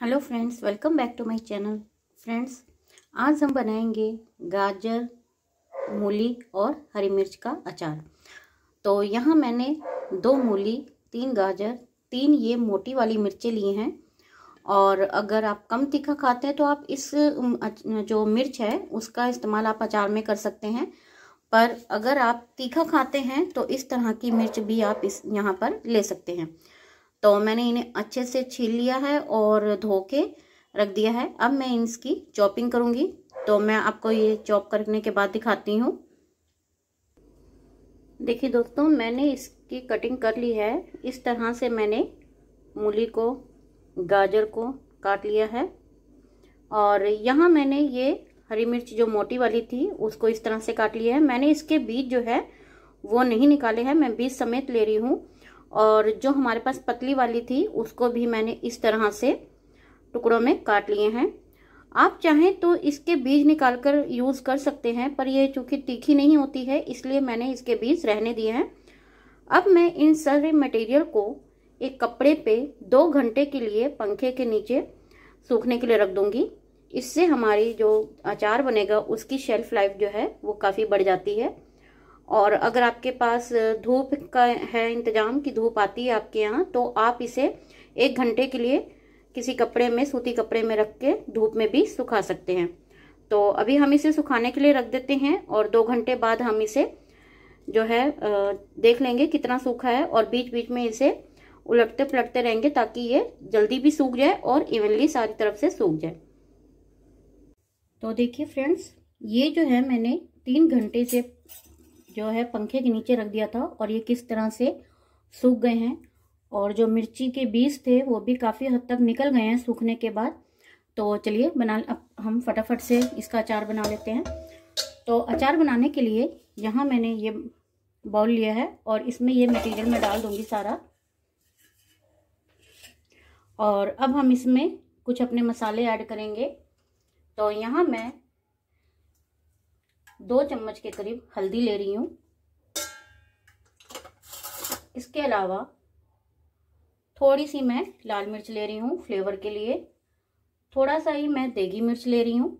Hello friends, welcome back to my channel. Friends, आज हम बनाएँगे गाजर, मूली और हरी मिर्च का अचार। तो यहाँ मैंने दो मूली, तीन गाजर, तीन ये मोटी वाली मिर्चें ली हैं। और अगर आप कम तीखा खाते हैं तो आप इस जो मिर्च है, उसका इस्तेमाल आप अचार में कर सकते हैं। पर अगर आप तीखा खाते हैं तो इस तरह की मिर्च भी आप इस, यहाँ पर ले सकते हैं। तो मैंने इन्हें अच्छे से छील लिया है और धो के रख दिया है। अब मैं इसकी चॉपिंग करूँगी। तो मैं आपको ये चॉप करने के बाद दिखाती हूँ। देखिए दोस्तों, मैंने इसकी कटिंग कर ली है। इस तरह से मैंने मूली को, गाजर को काट लिया है। और यहाँ मैंने ये हरी मिर्च जो मोटी वाली थी, उसको इस तरह से काट लिया है। मैंने इसके बीज जो है, वो नहीं निकाले हैं। मैं बीज समेत ले रही हूँ। और जो हमारे पास पतली वाली थी, उसको भी मैंने इस तरह से टुकड़ों में काट लिए हैं। आप चाहें तो इसके बीज निकालकर यूज़ कर सकते हैं, पर ये चूँकि तीखी नहीं होती है, इसलिए मैंने इसके बीज रहने दिए हैं। अब मैं इन सारे मटेरियल को एक कपड़े पे दो घंटे के लिए पंखे के नीचे सूखने के लिए रख दूँगी। इससे हमारी जो अचार बनेगा, उसकी शेल्फ लाइफ जो है, वो काफ़ी बढ़ जाती है। और अगर आपके पास धूप का है, इंतज़ाम कि धूप आती है आपके यहाँ तो आप इसे एक घंटे के लिए किसी कपड़े में, सूती कपड़े में रख के धूप में भी सुखा सकते हैं। तो अभी हम इसे सुखाने के लिए रख देते हैं और दो घंटे बाद हम इसे जो है देख लेंगे कितना सूखा है और बीच बीच में इसे उलटते पलटते रहेंगे ताकि ये जल्दी भी सूख जाए और इवनली सारी तरफ़ से सूख जाए। तो देखिए फ्रेंड्स, ये जो है मैंने तीन घंटे से जो है पंखे के नीचे रख दिया था और ये किस तरह से सूख गए हैं और जो मिर्ची के बीज थे वो भी काफ़ी हद तक निकल गए हैं सूखने के बाद। तो चलिए बना अब हम फटाफट से इसका अचार बना लेते हैं। तो अचार बनाने के लिए यहाँ मैंने ये बाउल लिया है और इसमें ये मटेरियल मैं डाल दूँगी सारा। और अब हम इसमें कुछ अपने मसाले ऐड करेंगे। तो यहाँ मैं दो चम्मच के करीब हल्दी ले रही हूँ। इसके अलावा थोड़ी सी मैं लाल मिर्च ले रही हूँ फ्लेवर के लिए। थोड़ा सा ही मैं देगी मिर्च ले रही हूँ।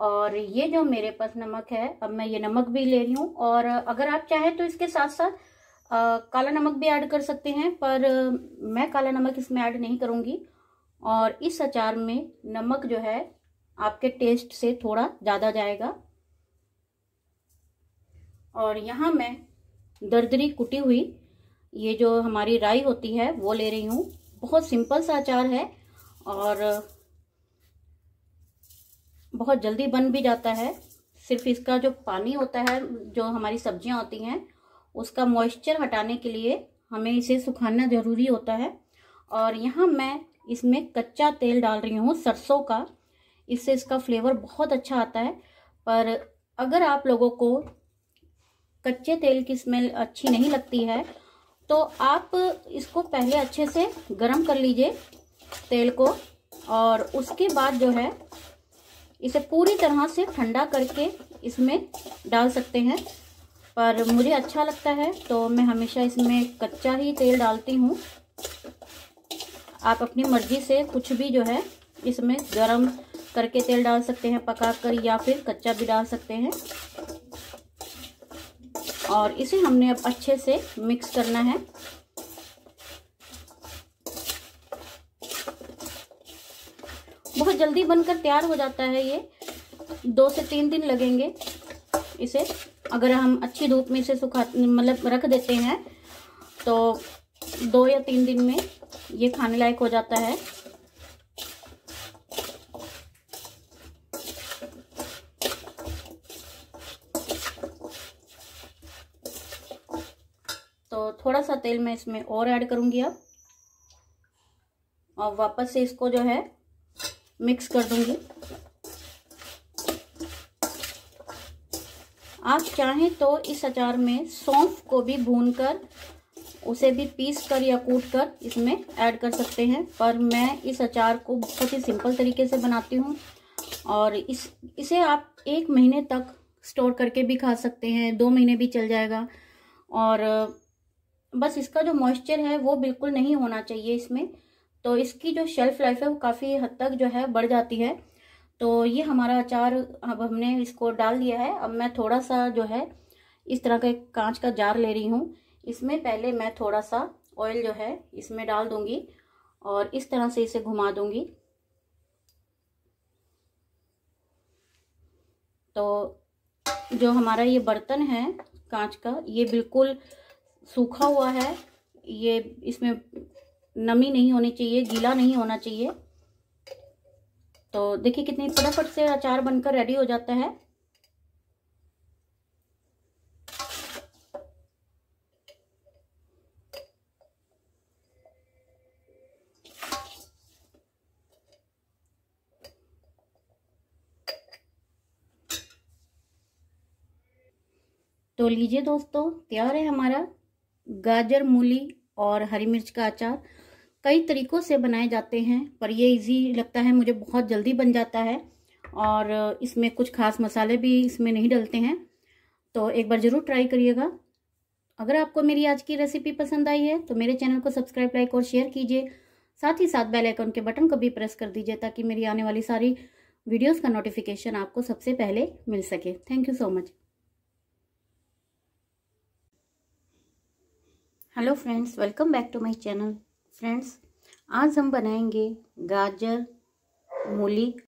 और ये जो मेरे पास नमक है अब मैं ये नमक भी ले रही हूँ। और अगर आप चाहें तो इसके साथ साथ आ, काला नमक भी ऐड कर सकते हैं पर मैं काला नमक इसमें ऐड नहीं करूँगी। और इस अचार में नमक जो है आपके टेस्ट से थोड़ा ज़्यादा जाएगा। और यहाँ मैं दरदरी कुटी हुई, ये जो हमारी राई होती है, वो ले रही हूँ। बहुत सिंपल सा अचार है और बहुत जल्दी बन भी जाता है। सिर्फ़ इसका जो पानी होता है, जो हमारी सब्ज़ियाँ होती हैं, उसका मॉइस्चर हटाने के लिए हमें इसे सुखाना ज़रूरी होता है। और यहाँ मैं इसमें कच्चा तेल डाल रही हूँ, सरसों का। इससे इसका फ्लेवर बहुत अच्छा आता है। पर अगर आप लोगों को कच्चे तेल की स्मेल अच्छी नहीं लगती है तो आप इसको पहले अच्छे से गरम कर लीजिए तेल को, और उसके बाद जो है, इसे पूरी तरह से ठंडा करके इसमें डाल सकते हैं। पर मुझे अच्छा लगता है तो मैं हमेशा इसमें कच्चा ही तेल डालती हूँ। आप अपनी मर्ज़ी से कुछ भी जो है, इसमें गरम करके तेल डाल सकते हैं, पका कर या फिर कच्चा भी डाल सकते हैं। और इसे हमने अब अच्छे से मिक्स करना है। बहुत जल्दी बनकर तैयार हो जाता है ये। दो से तीन दिन लगेंगे इसे। अगर हम अच्छी धूप में इसे सुखा मतलब रख देते हैं तो दो या तीन दिन में ये खाने लायक हो जाता है तो थोड़ा सा तेल मैं इसमें और ऐड करूँगी अब। और वापस से इसको जो है मिक्स कर दूँगी। आप चाहें तो इस अचार में सौंफ को भी भूनकर उसे भी पीस कर या कूट कर इसमें ऐड कर सकते हैं। पर मैं इस अचार को बहुत ही सिंपल तरीके से बनाती हूँ और इस, इसे आप एक महीने तक स्टोर करके भी खा सकते हैं। दो महीने भी चल जाएगा। और बस इसका जो मॉइस्चर है, वो बिल्कुल नहीं होना चाहिए इसमें। तो इसकी जो शेल्फ लाइफ है, वो काफ़ी हद तक जो है, बढ़ जाती है। तो ये हमारा अचार अब हमने इसको डाल दिया है। अब मैं थोड़ा सा जो है, इस तरह का एक कांच का जार ले रही हूँ। इसमें पहले मैं थोड़ा सा ऑयल जो है, इसमें डाल दूँगी और इस तरह से इसे घुमा दूँगी। तो जो हमारा ये बर्तन है, कांच का, ये बिल्कुल सूखा हुआ है। ये इसमें नमी नहीं होनी चाहिए, गीला नहीं होना चाहिए। तो देखिए कितनी फटाफट से अचार बनकर रेडी हो जाता है। तो लीजिए दोस्तों, तैयार है हमारा गाजर, मूली और हरी मिर्च का अचार कई तरीकों से बनाए जाते हैं, पर ये इजी लगता है, मुझे बहुत जल्दी बन जाता है। और इसमें कुछ खास मसाले भी इसमें नहीं डलते हैं तो एक बार ज़रूर ट्राई करिएगा। अगर आपको मेरी आज की रेसिपी पसंद आई है तो मेरे चैनल को सब्सक्राइब लाइक और शेयर कीजिए। साथ ही साथ बेल आइकन के बटन को भी प्रेस कर दीजिए, ताकि मेरी आने वाली सारी वीडियोस का नोटिफिकेशन आपको सबसे पहले मिल सके। Thank you so much hello friends welcome back to my channel friends आज हम बनाएँगे गाजर मूली